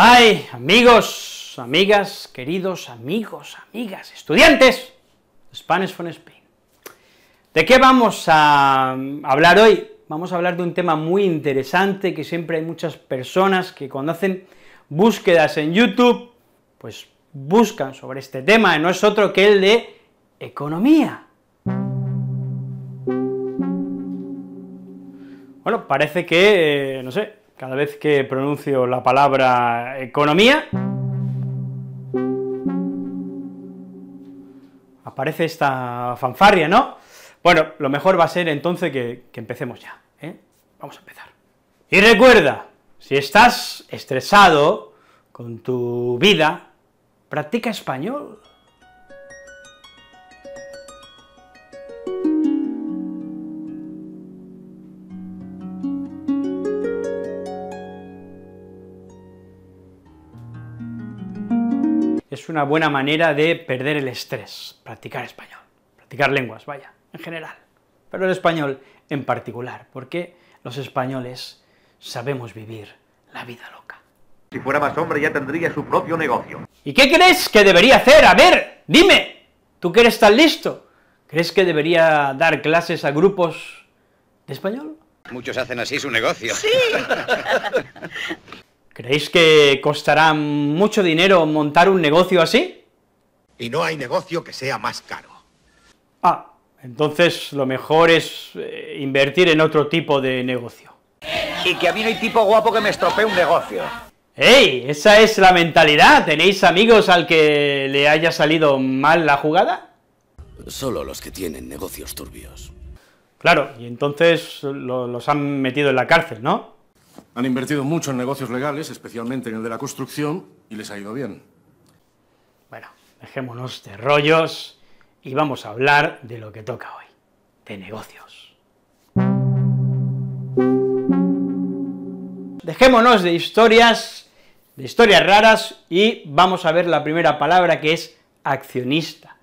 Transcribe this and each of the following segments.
Ay, amigos, amigas, queridos amigos, amigas, estudiantes, Spanish from Spain. ¿De qué vamos a hablar hoy? Vamos a hablar de un tema muy interesante que siempre hay muchas personas que cuando hacen búsquedas en YouTube, pues buscan sobre este tema, no es otro que el de economía. Bueno, parece que, eh, no sé, cada vez que pronuncio la palabra economía, aparece esta fanfarria, ¿no? Bueno, lo mejor va a ser entonces que, empecemos ya, ¿eh? Vamos a empezar. Y recuerda, si estás estresado con tu vida, practica español. Es una buena manera de perder el estrés, practicar español, practicar lenguas, vaya, en general, pero el español en particular, porque los españoles sabemos vivir la vida loca. Si fuera más hombre ya tendría su propio negocio. ¿Y qué crees que debería hacer? A ver, dime, tú que eres tan listo, ¿crees que debería dar clases a grupos de español? Muchos hacen así su negocio. Sí. ¿Creéis que costará mucho dinero montar un negocio así? Y no hay negocio que sea más caro. Ah, entonces lo mejor es eh, invertir en otro tipo de negocio. Y que a mí no hay tipo guapo que me estropee un negocio. ¡Ey! Esa es la mentalidad. ¿Tenéis amigos al que le haya salido mal la jugada? Solo los que tienen negocios turbios. Claro, y entonces los han metido en la cárcel, ¿no? Han invertido mucho en negocios legales, especialmente en el de la construcción, y les ha ido bien. Bueno, dejémonos de rollos y vamos a hablar de lo que toca hoy, de negocios. Dejémonos de historias, de historias raras, y vamos a ver la primera palabra que es accionista.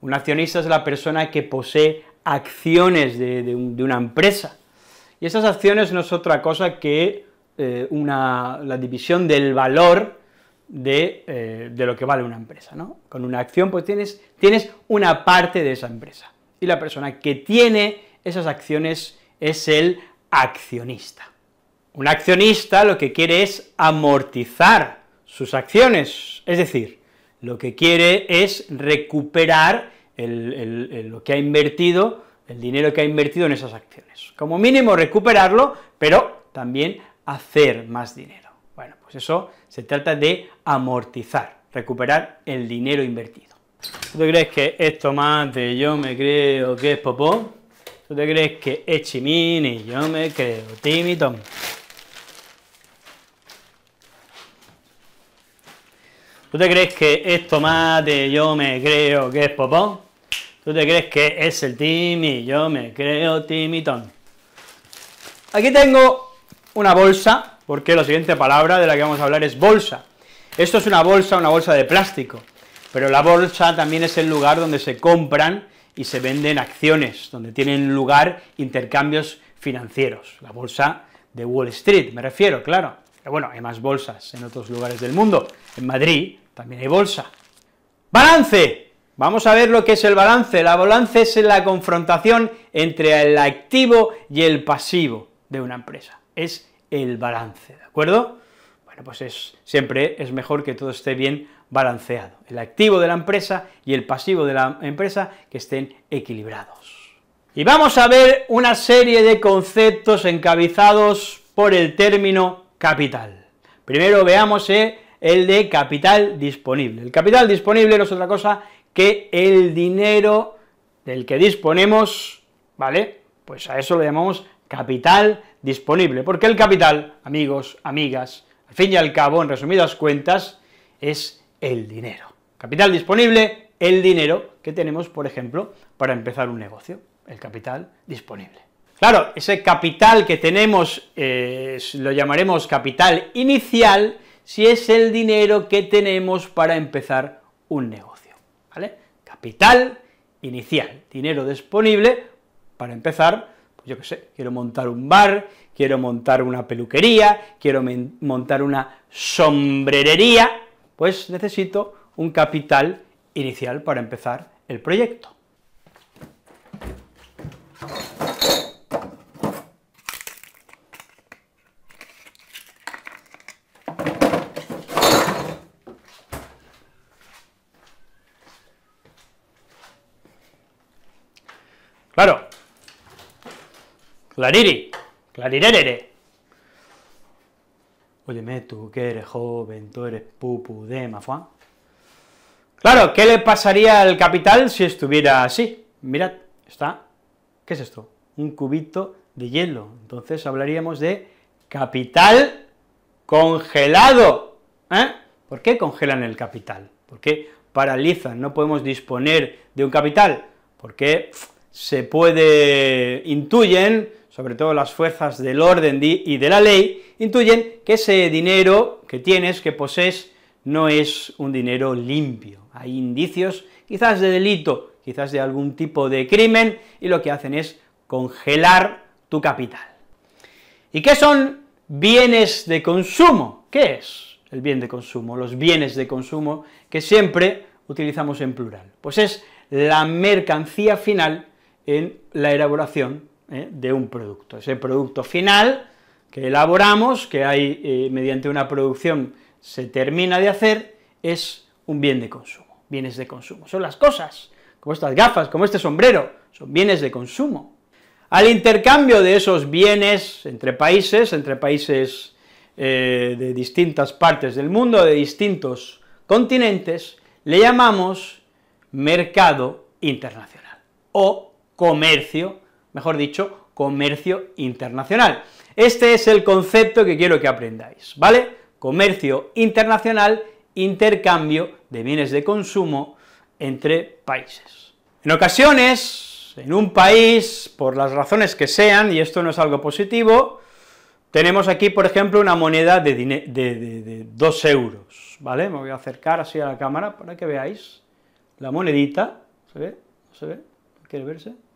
Un accionista es la persona que posee acciones de una empresa, y esas acciones no es otra cosa que eh, una, la división del valor de, eh, de, lo que vale una empresa, ¿no? Con una acción, pues tienes, tienes una parte de esa empresa, y la persona que tiene esas acciones es el accionista. Un accionista lo que quiere es amortizar sus acciones, es decir, lo que quiere es recuperar lo que ha invertido el dinero que ha invertido en esas acciones. Como mínimo recuperarlo, pero también hacer más dinero. Bueno, pues eso se trata de amortizar, recuperar el dinero invertido. ¿Tú te crees que es tomate yo me creo que es popó? ¿Tú te crees que es chimini yo me creo timitón? ¿Tú te crees que es tomate yo me creo que es popó? ¿Tú te crees que es el Timmy? Yo me creo Timitón. Aquí tengo una bolsa, porque la siguiente palabra de la que vamos a hablar es bolsa. Esto es una bolsa, una bolsa de plástico, pero la bolsa también es el lugar donde se compran y se venden acciones, donde tienen lugar intercambios financieros. La bolsa de Wall Street, me refiero, claro. Pero bueno, hay más bolsas en otros lugares del mundo. En Madrid también hay bolsa. ¡Balance! Vamos a ver lo que es el balance. La balance es la confrontación entre el activo y el pasivo de una empresa. Es el balance, ¿de acuerdo? Bueno, pues es, siempre es mejor que todo esté bien balanceado. El activo de la empresa y el pasivo de la empresa que estén equilibrados. Y vamos a ver una serie de conceptos encabezados por el término capital. Primero veamos eh, el de capital disponible. El capital disponible no es otra cosa que el dinero del que disponemos, ¿vale? Pues a eso lo llamamos capital disponible, porque el capital, amigos, amigas, al fin y al cabo, en resumidas cuentas, es el dinero. Capital disponible, el dinero que tenemos, por ejemplo, para empezar un negocio, el capital disponible. Claro, ese capital que tenemos eh, lo llamaremos capital inicial si es el dinero que tenemos para empezar un negocio. Capital inicial, dinero disponible para empezar, yo qué sé, quiero montar un bar, quiero montar una peluquería, quiero montar una sombrerería, pues necesito un capital inicial para empezar el proyecto. Claro. Clariri. Clarirerere. Óyeme, tú que eres joven, tú eres pupu de mafuán. Claro, ¿qué le pasaría al capital si estuviera así? Mirad, está, ¿qué es esto? Un cubito de hielo. Entonces hablaríamos de capital congelado. ¿Eh? ¿Por qué congelan el capital? ¿Por qué paralizan? No podemos disponer de un capital. Porque se puede, intuyen, sobre todo las fuerzas del orden y de la ley, intuyen que ese dinero que tienes, que posees, no es un dinero limpio. Hay indicios, quizás de delito, quizás de algún tipo de crimen, y lo que hacen es congelar tu capital. ¿Y qué son bienes de consumo? ¿Qué es el bien de consumo? Los bienes de consumo que siempre utilizamos en plural. Pues es la mercancía final en la elaboración ¿eh? de un producto. Ese producto final que elaboramos, que hay eh, mediante una producción se termina de hacer, es un bien de consumo, bienes de consumo. Son las cosas, como estas gafas, como este sombrero, son bienes de consumo. Al intercambio de esos bienes entre países, entre países eh, de distintas partes del mundo, de distintos continentes, le llamamos mercado internacional, o comercio, mejor dicho, comercio internacional. Este es el concepto que quiero que aprendáis, ¿vale? Comercio internacional, intercambio de bienes de consumo entre países. En ocasiones, en un país, por las razones que sean, y esto no es algo positivo, tenemos aquí, por ejemplo, una moneda de, de, 2 euros, ¿vale? Me voy a acercar así a la cámara para que veáis la monedita, ¿se ve? ¿Se ve? ¿Quiere verse?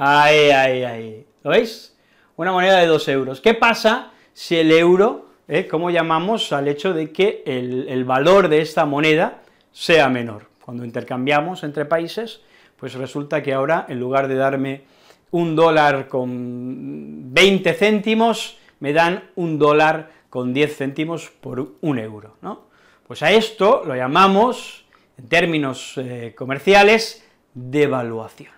Ahí, ahí, ahí. ¿Lo veis? Una moneda de 2 euros. ¿Qué pasa si el euro, eh, cómo llamamos al hecho de que el, valor de esta moneda sea menor? Cuando intercambiamos entre países, pues resulta que ahora, en lugar de darme un dólar con 20 céntimos, me dan un dólar con 10 céntimos por un euro, ¿no? Pues a esto lo llamamos, en términos eh, comerciales, devaluación.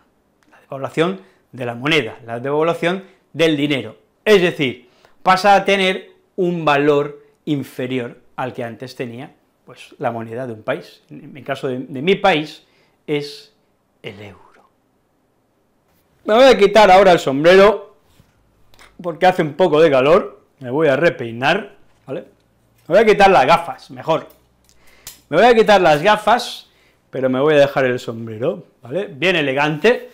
De la moneda, la devaluación del dinero. Es decir, pasa a tener un valor inferior al que antes tenía pues, la moneda de un país. En el caso de, mi país es el euro. Me voy a quitar ahora el sombrero, porque hace un poco de calor, me voy a repeinar, ¿vale? Me voy a quitar las gafas, mejor. Me voy a quitar las gafas, pero me voy a dejar el sombrero, ¿vale? Bien elegante,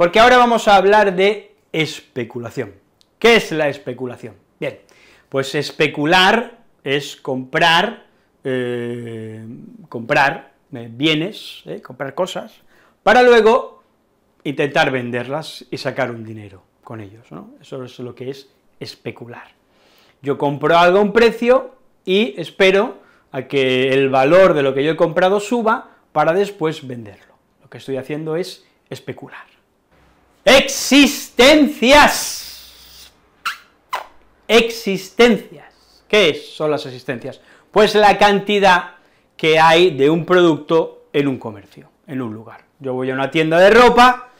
porque ahora vamos a hablar de especulación. ¿Qué es la especulación? Bien, pues especular es comprar, eh, comprar eh, bienes, eh, comprar cosas, para luego intentar venderlas y sacar un dinero con ellos, ¿no? Eso es lo que es especular. Yo compro algo a un precio y espero a que el valor de lo que yo he comprado suba para después venderlo. Lo que estoy haciendo es especular. Existencias. Existencias. ¿Qué son las existencias? Pues la cantidad que hay de un producto en un comercio, en un lugar. Yo voy a una tienda de ropa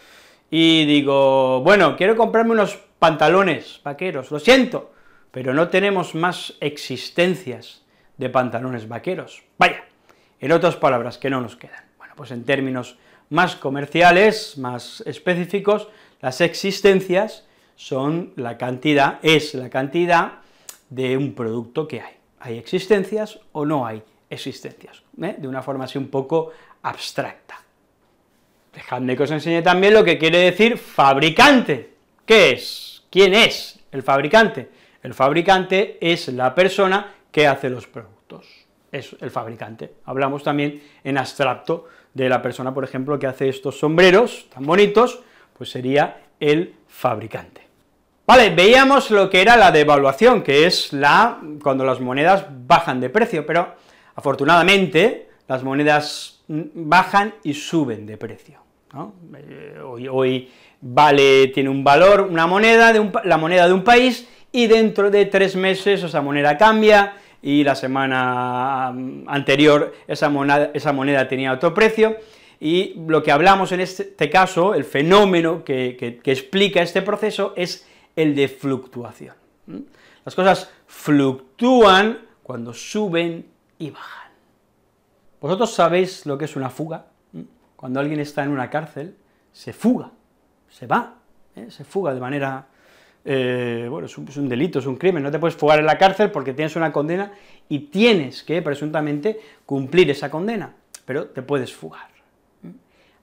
y digo, bueno, quiero comprarme unos pantalones vaqueros, lo siento, pero no tenemos más existencias de pantalones vaqueros. Vaya, en otras palabras, que no nos quedan. Bueno, pues en términos más comerciales, más específicos, las existencias son la cantidad, es la cantidad de un producto que hay. ¿Hay existencias o no hay existencias? ¿eh? De una forma así un poco abstracta. Dejadme que os enseñe también lo que quiere decir fabricante. ¿Qué es? ¿Quién es el fabricante? El fabricante es la persona que hace los productos, es el fabricante. Hablamos también en abstracto de la persona, por ejemplo, que hace estos sombreros tan bonitos, pues sería el fabricante. Vale, veíamos lo que era la devaluación, que es la cuando las monedas bajan de precio, pero afortunadamente las monedas bajan y suben de precio. Eh, hoy, vale, tiene un valor una moneda, de la moneda de un país, y dentro de tres meses esa moneda cambia, y la semana mm, anterior esa moneda, esa moneda tenía otro precio, y lo que hablamos en este caso, el fenómeno que, explica este proceso es el de fluctuación. Las cosas fluctúan cuando suben y bajan. ¿Vosotros sabéis lo que es una fuga? Cuando alguien está en una cárcel, se fuga, se va, ¿eh? se fuga de manera eh, bueno, es un, delito, es un crimen, no te puedes fugar en la cárcel porque tienes una condena y tienes que, presuntamente, cumplir esa condena, pero te puedes fugar.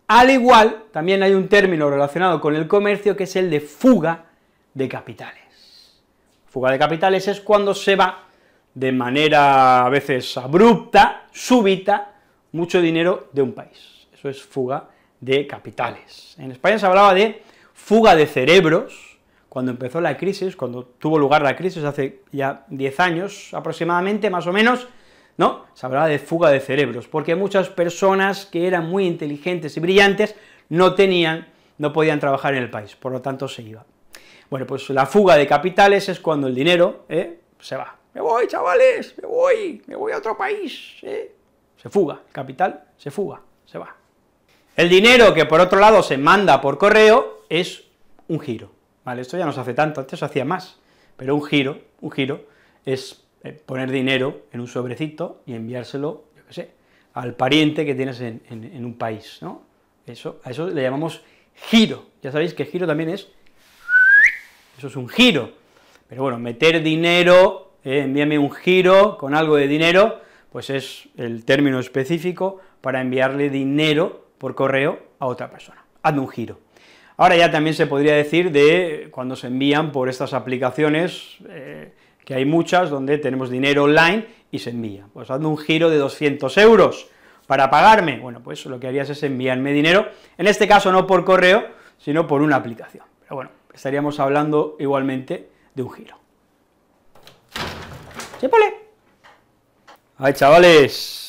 Al igual, también hay un término relacionado con el comercio que es el de fuga de capitales. Fuga de capitales es cuando se va de manera a veces abrupta, súbita, mucho dinero de un país. Eso es fuga de capitales. En España se hablaba de fuga de cerebros, cuando empezó la crisis, cuando tuvo lugar la crisis hace ya 10 años aproximadamente, más o menos, ¿no? Se hablaba de fuga de cerebros, porque muchas personas que eran muy inteligentes y brillantes no tenían, no podían trabajar en el país, por lo tanto se iba. Bueno, pues la fuga de capitales es cuando el dinero ¿eh? se va. Me voy, chavales, me voy, me voy a otro país. ¿eh? Se fuga, capital se fuga, se va. El dinero que por otro lado se manda por correo es un giro. Esto ya no se hace tanto, antes se hacía más, pero un giro, un giro es eh, poner dinero en un sobrecito y enviárselo, yo qué sé, al pariente que tienes en, un país, ¿no? Eso, a eso le llamamos giro, ya sabéis que giro también es, eso es un giro, pero bueno, meter dinero, eh, envíame un giro con algo de dinero, pues es el término específico para enviarle dinero por correo a otra persona, hazme un giro. Ahora ya también se podría decir de cuando se envían por estas aplicaciones, eh, que hay muchas, donde tenemos dinero online y se envía. Pues hazme un giro de 200 euros para pagarme, bueno, pues lo que harías es enviarme dinero, en este caso no por correo, sino por una aplicación. Pero bueno, estaríamos hablando igualmente de un giro. ¡Chépale! ¡Ay, chavales!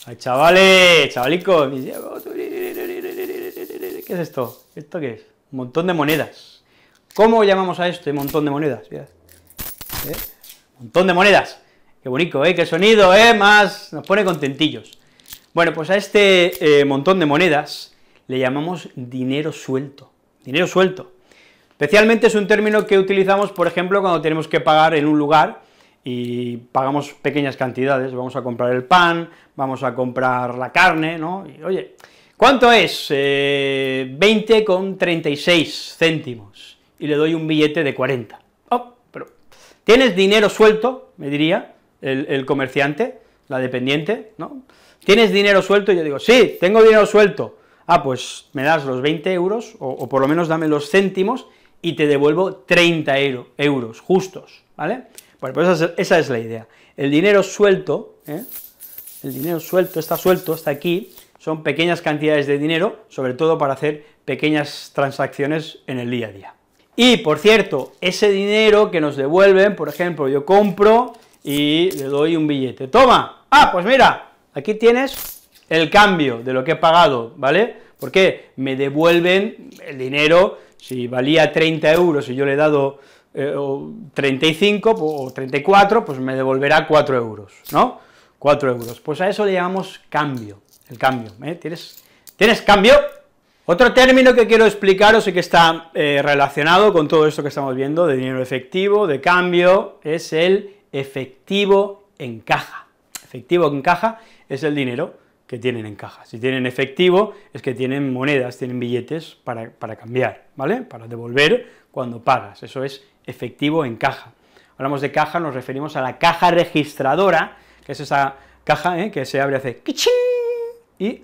¡Ay, chavales! ¡Chavalico! ¿Qué es esto? ¿Esto qué es? Un montón de monedas. ¿Cómo llamamos a este montón de monedas? ¿Eh? Montón de monedas. Qué bonito, ¿eh? Qué sonido, ¿eh? Más... nos pone contentillos. Bueno, pues a este eh, montón de monedas le llamamos dinero suelto. Dinero suelto. Especialmente es un término que utilizamos, por ejemplo, cuando tenemos que pagar en un lugar y pagamos pequeñas cantidades, vamos a comprar el pan, vamos a comprar la carne, ¿no? Y oye, ¿Cuánto es? Eh, 20,36 céntimos, y le doy un billete de 40. Oh, pero, ¿tienes dinero suelto? me diría el, comerciante, la dependiente, ¿no? ¿Tienes dinero suelto? Y yo digo, sí, tengo dinero suelto. Ah, pues me das los 20 euros, o, por lo menos dame los céntimos, y te devuelvo 30 euros justos, ¿vale? Bueno, pues esa es, la idea. El dinero suelto, ¿eh? el dinero suelto, está suelto, está aquí, son pequeñas cantidades de dinero, sobre todo para hacer pequeñas transacciones en el día a día. Y, por cierto, ese dinero que nos devuelven, por ejemplo, yo compro y le doy un billete, ¡toma! Ah, pues mira, aquí tienes el cambio de lo que he pagado, ¿vale? Porque me devuelven el dinero, si valía 30 euros y yo le he dado 35 eh, o 34, pues me devolverá 4 euros, ¿no? 4 euros. Pues a eso le llamamos cambio el cambio, ¿eh? ¿Tienes, ¿Tienes cambio? Otro término que quiero explicaros y que está eh, relacionado con todo esto que estamos viendo, de dinero efectivo, de cambio, es el efectivo en caja. Efectivo en caja es el dinero que tienen en caja. Si tienen efectivo, es que tienen monedas, tienen billetes para, para cambiar, ¿vale? Para devolver cuando pagas, eso es efectivo en caja. Hablamos de caja, nos referimos a la caja registradora, que es esa caja ¿eh? que se abre hace y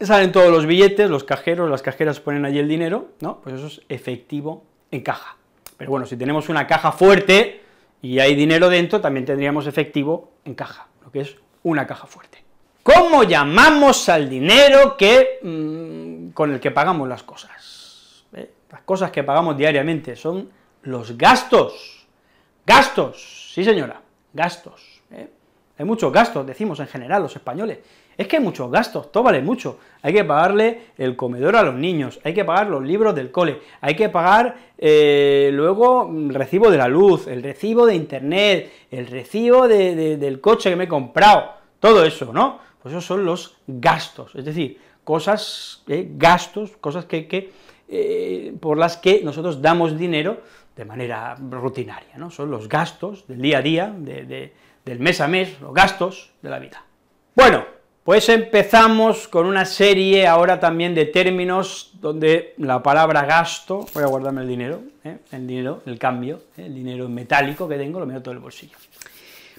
salen todos los billetes, los cajeros, las cajeras ponen allí el dinero, ¿no? Pues eso es efectivo en caja. Pero bueno, si tenemos una caja fuerte y hay dinero dentro, también tendríamos efectivo en caja, lo que es una caja fuerte. ¿Cómo llamamos al dinero que, mm, con el que pagamos las cosas? ¿Eh? Las cosas que pagamos diariamente son los gastos. Gastos, sí señora, gastos. ¿eh? Hay muchos gastos, decimos en general los españoles. Es que hay muchos gastos, todo vale mucho. Hay que pagarle el comedor a los niños, hay que pagar los libros del cole, hay que pagar eh, luego el recibo de la luz, el recibo de internet, el recibo del coche que me he comprado, todo eso, ¿no? Pues esos son los gastos, es decir, cosas, eh, gastos, cosas que, eh, por las que nosotros damos dinero de manera rutinaria, ¿no? Son los gastos del día a día, del mes a mes, los gastos de la vida. Bueno, pues empezamos con una serie ahora también de términos donde la palabra gasto, voy a guardarme el dinero, ¿eh? el dinero, el cambio, ¿eh? el dinero metálico que tengo, lo meto todo el bolsillo,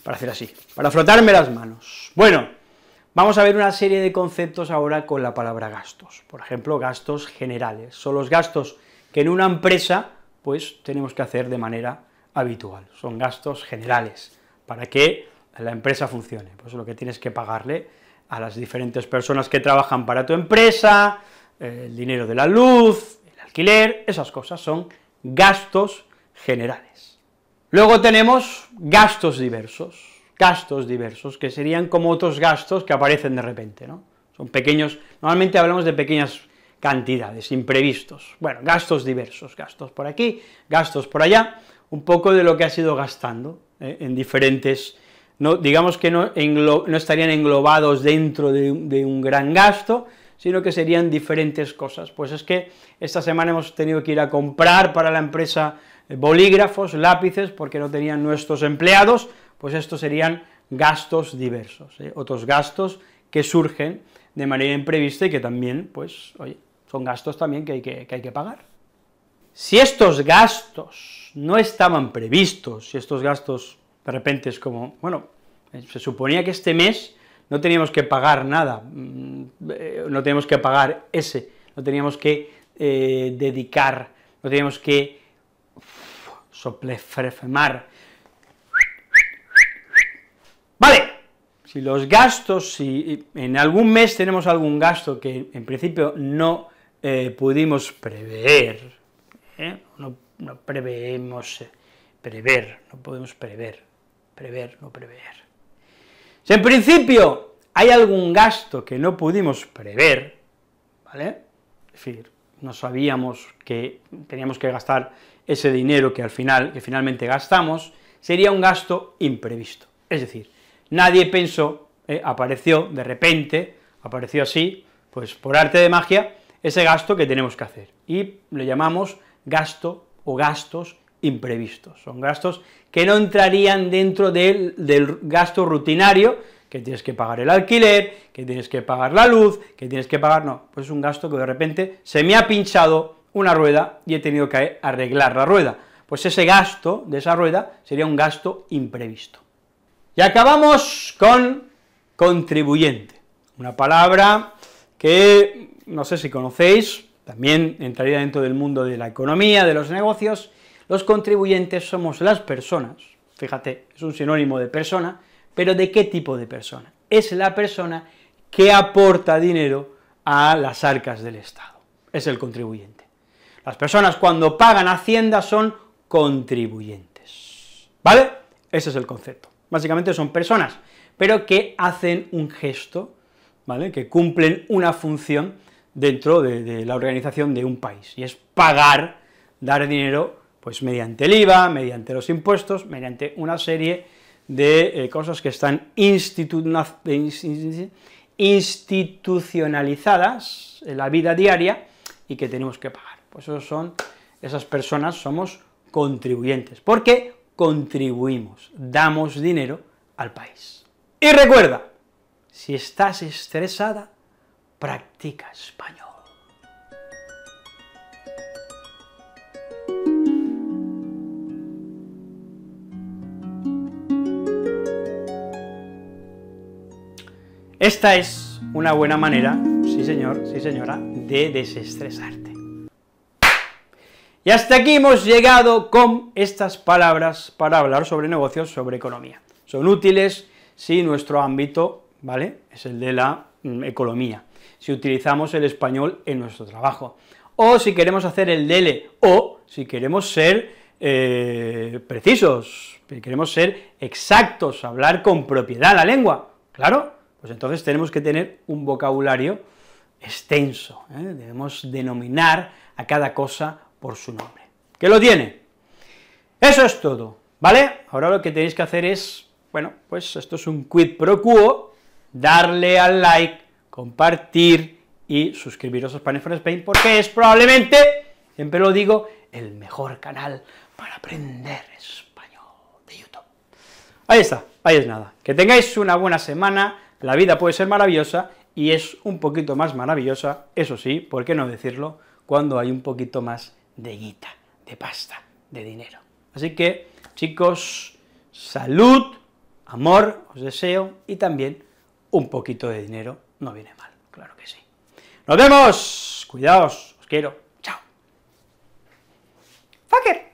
para hacer así, para frotarme las manos. Bueno, vamos a ver una serie de conceptos ahora con la palabra gastos, por ejemplo, gastos generales, son los gastos que en una empresa, pues, tenemos que hacer de manera habitual, son gastos generales, para que la empresa funcione, pues lo que tienes que pagarle a las diferentes personas que trabajan para tu empresa, el dinero de la luz, el alquiler, esas cosas son gastos generales. Luego tenemos gastos diversos, gastos diversos, que serían como otros gastos que aparecen de repente, ¿no? Son pequeños, normalmente hablamos de pequeñas cantidades, imprevistos. Bueno, gastos diversos, gastos por aquí, gastos por allá, un poco de lo que has ido gastando ¿eh? en diferentes digamos que no, no estarían englobados dentro de, un gran gasto, sino que serían diferentes cosas. Pues es que esta semana hemos tenido que ir a comprar para la empresa eh, bolígrafos, lápices, porque no tenían nuestros empleados, pues estos serían gastos diversos, ¿eh? otros gastos que surgen de manera imprevista y que también, pues, oye, son gastos también que hay que, que hay que pagar. Si estos gastos no estaban previstos, si estos gastos de repente es como, bueno, se suponía que este mes no teníamos que pagar nada, mm, eh, no teníamos que pagar ese, no teníamos que eh, dedicar, no teníamos que soplefremar. Vale, si los gastos, si en algún mes tenemos algún gasto que en principio no eh, pudimos prever, no, no preveemos, prever, no podemos prever, prever, no prever. Si en principio hay algún gasto que no pudimos prever, ¿vale? Es decir, no sabíamos que teníamos que gastar ese dinero que al final, que finalmente gastamos, sería un gasto imprevisto. Es decir, nadie pensó, eh, apareció de repente, apareció así, pues por arte de magia, ese gasto que tenemos que hacer, y le llamamos gasto o gastos imprevistos, son gastos que no entrarían dentro del, gasto rutinario, que tienes que pagar el alquiler, que tienes que pagar la luz, que tienes que pagar, no, pues es un gasto que de repente se me ha pinchado una rueda y he tenido que arreglar la rueda, pues ese gasto de esa rueda sería un gasto imprevisto. Y acabamos con contribuyente, una palabra que no sé si conocéis, también entraría dentro del mundo de la economía, de los negocios, los contribuyentes somos las personas, fíjate, es un sinónimo de persona, pero ¿de qué tipo de persona? Es la persona que aporta dinero a las arcas del Estado, es el contribuyente. Las personas cuando pagan Hacienda son contribuyentes, ¿vale? Ese es el concepto. Básicamente son personas, pero que hacen un gesto, ¿vale?, que cumplen una función dentro de, la organización de un país, y es pagar, dar dinero pues mediante el IVA, mediante los impuestos, mediante una serie de eh, cosas que están institucionalizadas en la vida diaria y que tenemos que pagar. Pues esos son, esas personas somos contribuyentes, porque contribuimos, damos dinero al país. Y recuerda, si estás estresada, practica español. Esta es una buena manera, sí señor, sí señora, de desestresarte. Y hasta aquí hemos llegado con estas palabras para hablar sobre negocios, sobre economía. Son útiles si nuestro ámbito ¿vale? Es el de la mm, economía, si utilizamos el español en nuestro trabajo, o si queremos hacer el DELE, o si queremos ser eh, precisos, si queremos ser exactos, hablar con propiedad la lengua, claro, pues entonces tenemos que tener un vocabulario extenso, ¿eh? debemos denominar a cada cosa por su nombre. ¿Qué lo tiene? Eso es todo, ¿vale? Ahora lo que tenéis que hacer es, bueno, pues esto es un quid pro quo, darle al like, compartir y suscribiros a Spanish for Spain, porque es probablemente, siempre lo digo, el mejor canal para aprender español de YouTube. Ahí está, ahí es nada. Que tengáis una buena semana, la vida puede ser maravillosa, y es un poquito más maravillosa, eso sí, ¿por qué no decirlo?, cuando hay un poquito más de guita, de pasta, de dinero. Así que, chicos, salud, amor, os deseo, y también un poquito de dinero no viene mal, claro que sí. ¡Nos vemos! Cuidaos, os quiero. ¡Chao! ¡Fucker!